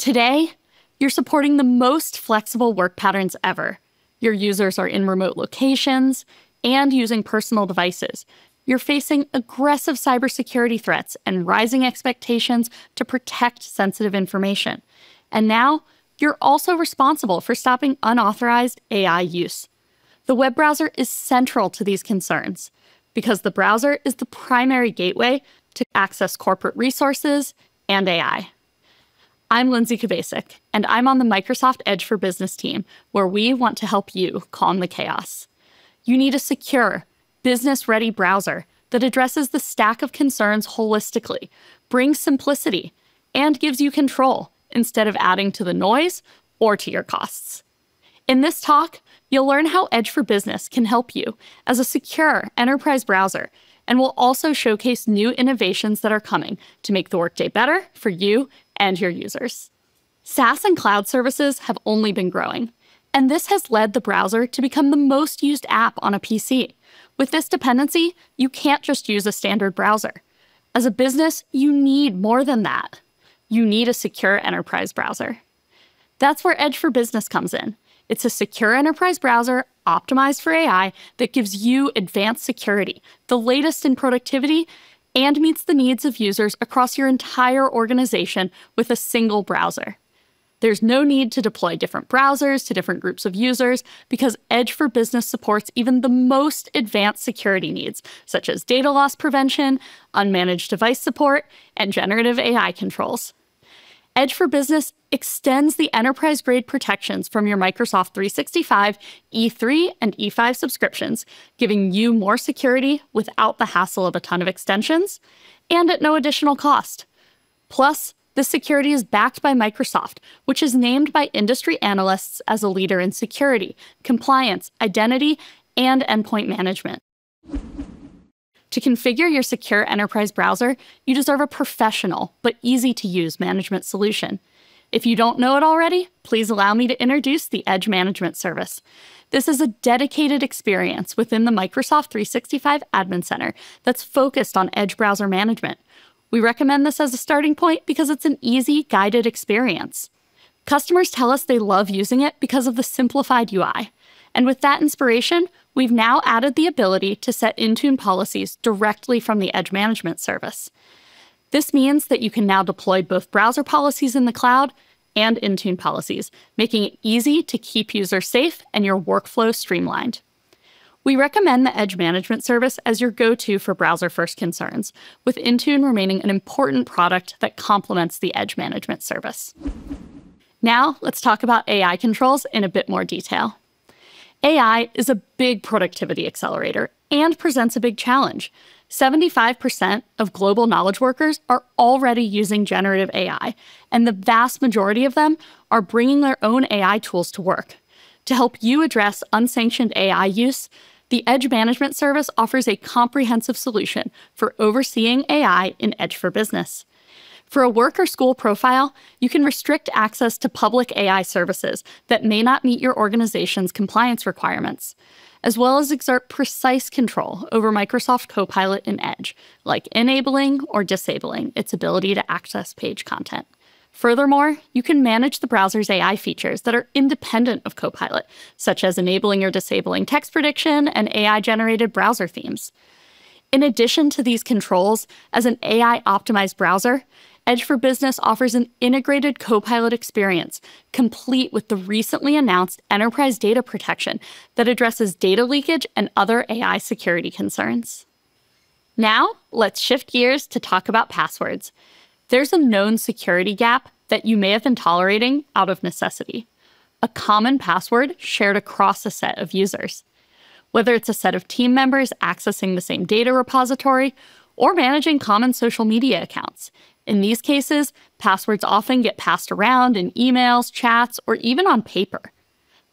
Today, you're supporting the most flexible work patterns ever. Your users are in remote locations and using personal devices. You're facing aggressive cybersecurity threats and rising expectations to protect sensitive information. And now, you're also responsible for stopping unauthorized AI use. The web browser is central to these concerns because the browser is the primary gateway to access corporate resources and AI. I'm Lindsay Kubasik, and I'm on the Microsoft Edge for Business team, where we want to help you calm the chaos. You need a secure, business ready browser that addresses the stack of concerns holistically, brings simplicity, and gives you control instead of adding to the noise or to your costs. In this talk, you'll learn how Edge for Business can help you as a secure enterprise browser, and we'll also showcase new innovations that are coming to make the workday better for you and your users. SaaS and cloud services have only been growing, and this has led the browser to become the most used app on a PC. With this dependency, you can't just use a standard browser. As a business, you need more than that you need a secure enterprise browser. That's where Edge for Business comes in. It's a secure enterprise browser optimized for AI that gives you advanced security, the latest in productivity, and meets the needs of users across your entire organization with a single browser. There's no need to deploy different browsers to different groups of users because Edge for Business supports even the most advanced security needs, such as data loss prevention, unmanaged device support, and generative AI controls. Edge for Business extends the enterprise grade protections from your Microsoft 365, E3, and E5 subscriptions, giving you more security without the hassle of a ton of extensions and at no additional cost. Plus, this security is backed by Microsoft, which is named by industry analysts as a leader in security, compliance, identity, and endpoint management. To configure your secure enterprise browser, you deserve a professional but easy to use management solution. If you don't know it already, please allow me to introduce the Edge Management Service. This is a dedicated experience within the Microsoft 365 Admin Center that's focused on Edge browser management. We recommend this as a starting point because it's an easy, guided experience. Customers tell us they love using it because of the simplified UI. And with that inspiration, we've now added the ability to set Intune policies directly from the Edge Management Service. This means that you can now deploy both browser policies in the cloud and Intune policies, making it easy to keep users safe and your workflow streamlined. We recommend the Edge Management Service as your go to for browser first concerns, with Intune remaining an important product that complements the Edge Management Service. Now, let's talk about AI controls in a bit more detail. AI is a big productivity accelerator and presents a big challenge. 75% of global knowledge workers are already using generative AI, and the vast majority of them are bringing their own AI tools to work. To help you address unsanctioned AI use, the Edge Management Service offers a comprehensive solution for overseeing AI in Edge for Business. For a work or school profile, you can restrict access to public AI services that may not meet your organization's compliance requirements, as well as exert precise control over Microsoft Copilot in Edge, like enabling or disabling its ability to access page content. Furthermore, you can manage the browser's AI features that are independent of Copilot, such as enabling or disabling text prediction and AI generated browser themes. In addition to these controls, as an AI optimized browser, Edge for Business offers an integrated Copilot experience, complete with the recently announced enterprise data protection that addresses data leakage and other AI security concerns. Now, let's shift gears to talk about passwords. There's a known security gap that you may have been tolerating out of necessity a common password shared across a set of users. Whether it's a set of team members accessing the same data repository or managing common social media accounts, in these cases, passwords often get passed around in emails, chats, or even on paper.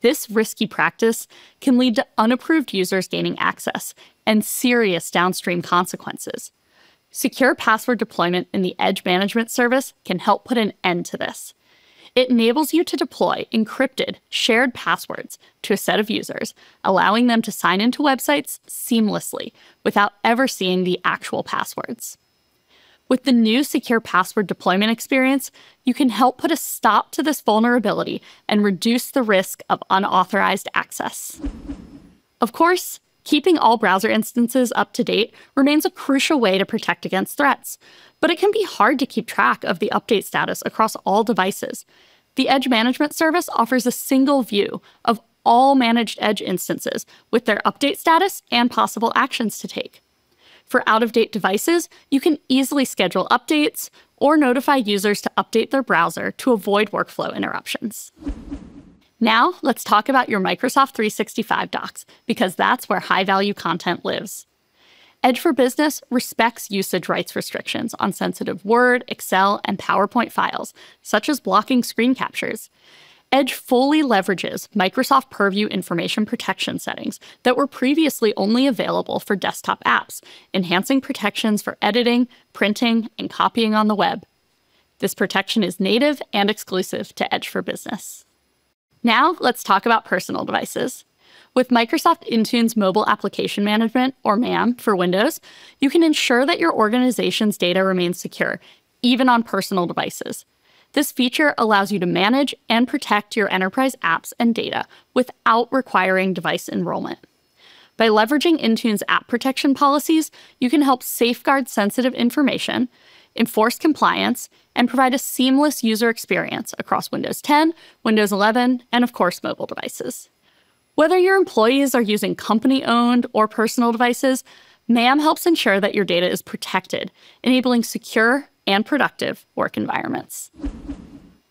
This risky practice can lead to unapproved users gaining access and serious downstream consequences. Secure password deployment in the Edge Management Service can help put an end to this. It enables you to deploy encrypted, shared passwords to a set of users, allowing them to sign into websites seamlessly without ever seeing the actual passwords. With the new secure password deployment experience, you can help put a stop to this vulnerability and reduce the risk of unauthorized access. Of course, keeping all browser instances up to date remains a crucial way to protect against threats, but it can be hard to keep track of the update status across all devices. The Edge Management Service offers a single view of all managed Edge instances with their update status and possible actions to take. For out of date devices, you can easily schedule updates or notify users to update their browser to avoid workflow interruptions. Now, let's talk about your Microsoft 365 docs, because that's where high value content lives. Edge for Business respects usage rights restrictions on sensitive Word, Excel, and PowerPoint files, such as blocking screen captures. Edge fully leverages Microsoft Purview information protection settings that were previously only available for desktop apps, enhancing protections for editing, printing, and copying on the web. This protection is native and exclusive to Edge for Business. Now, let's talk about personal devices. With Microsoft Intune's Mobile Application Management, or MAM, for Windows, you can ensure that your organization's data remains secure, even on personal devices. This feature allows you to manage and protect your enterprise apps and data without requiring device enrollment. By leveraging Intune's app protection policies, you can help safeguard sensitive information, enforce compliance, and provide a seamless user experience across Windows 10, Windows 11, and of course, mobile devices. Whether your employees are using company owned or personal devices, MAM helps ensure that your data is protected, enabling secure, and productive work environments.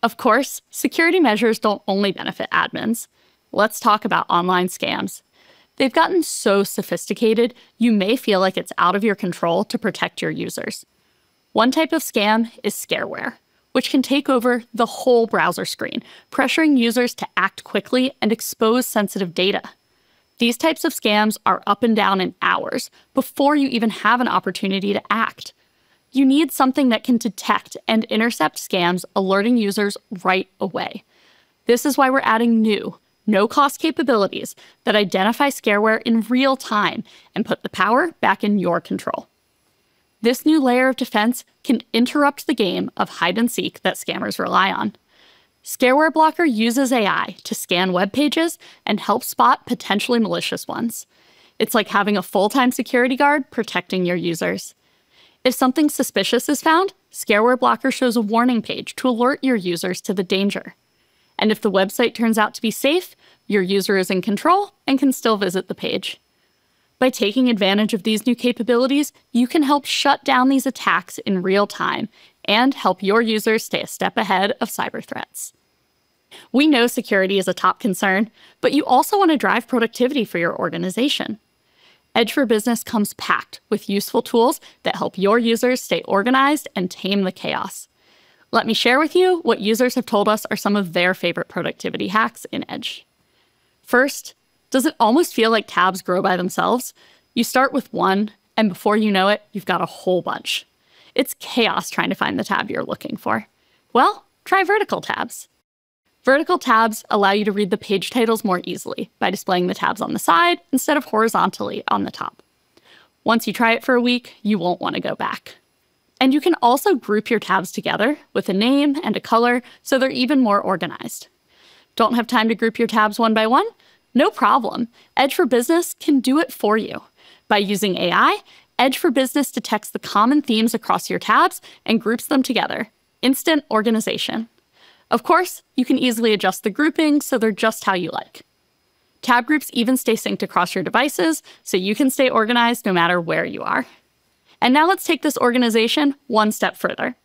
Of course, security measures don't only benefit admins. Let's talk about online scams. They've gotten so sophisticated, you may feel like it's out of your control to protect your users. One type of scam is scareware, which can take over the whole browser screen, pressuring users to act quickly and expose sensitive data. These types of scams are up and down in hours before you even have an opportunity to act. You need something that can detect and intercept scams, alerting users right away. This is why we're adding new, no cost capabilities that identify scareware in real time and put the power back in your control. This new layer of defense can interrupt the game of hide and seek that scammers rely on. Scareware Blocker uses AI to scan web pages and help spot potentially malicious ones. It's like having a full time security guard protecting your users. If something suspicious is found, Scareware Blocker shows a warning page to alert your users to the danger. And if the website turns out to be safe, your user is in control and can still visit the page. By taking advantage of these new capabilities, you can help shut down these attacks in real time and help your users stay a step ahead of cyber threats. We know security is a top concern, but you also want to drive productivity for your organization. Edge for Business comes packed with useful tools that help your users stay organized and tame the chaos. Let me share with you what users have told us are some of their favorite productivity hacks in Edge. First, does it almost feel like tabs grow by themselves? You start with one, and before you know it, you've got a whole bunch. It's chaos trying to find the tab you're looking for. Well, try vertical tabs. Vertical tabs allow you to read the page titles more easily by displaying the tabs on the side instead of horizontally on the top. Once you try it for a week, you won't want to go back. And you can also group your tabs together with a name and a color so they're even more organized. Don't have time to group your tabs one by one? No problem. Edge for Business can do it for you. By using AI, Edge for Business detects the common themes across your tabs and groups them together. Instant organization. Of course, you can easily adjust the grouping so they're just how you like. Tab groups even stay synced across your devices, so you can stay organized no matter where you are. And now let's take this organization one step further.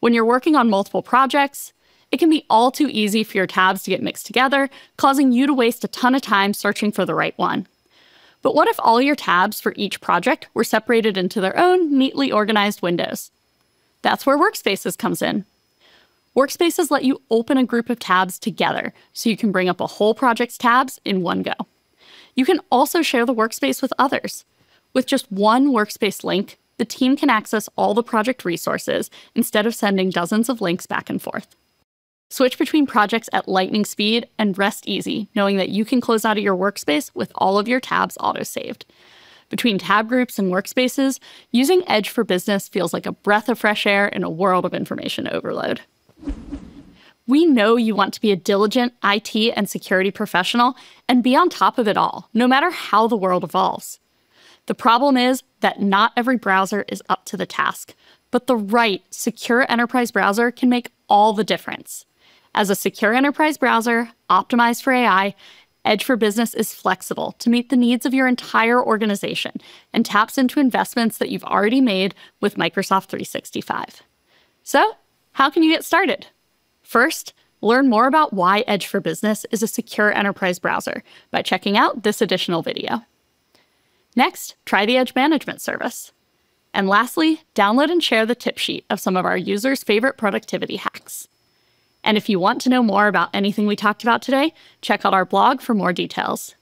When you're working on multiple projects, it can be all too easy for your tabs to get mixed together, causing you to waste a ton of time searching for the right one. But what if all your tabs for each project were separated into their own neatly organized windows? That's where Workspaces comes in. Workspaces let you open a group of tabs together so you can bring up a whole project's tabs in one go. You can also share the workspace with others. With just one workspace link, the team can access all the project resources instead of sending dozens of links back and forth. Switch between projects at lightning speed and rest easy, knowing that you can close out of your workspace with all of your tabs auto-saved. Between tab groups and workspaces, using Edge for Business feels like a breath of fresh air in a world of information overload. We know you want to be a diligent IT and security professional and be on top of it all, no matter how the world evolves. The problem is that not every browser is up to the task, but the right secure enterprise browser can make all the difference. As a secure enterprise browser optimized for AI, Edge for Business is flexible to meet the needs of your entire organization and taps into investments that you've already made with Microsoft 365. So, how can you get started? First, learn more about why Edge for Business is a secure enterprise browser by checking out this additional video. Next, try the Edge Management Service. And lastly, download and share the tip sheet of some of our users' favorite productivity hacks. And if you want to know more about anything we talked about today, check out our blog for more details.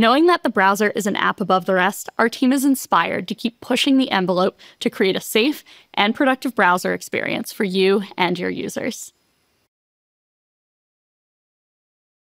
Knowing that the browser is an app above the rest, our team is inspired to keep pushing the envelope to create a safe and productive browser experience for you and your users.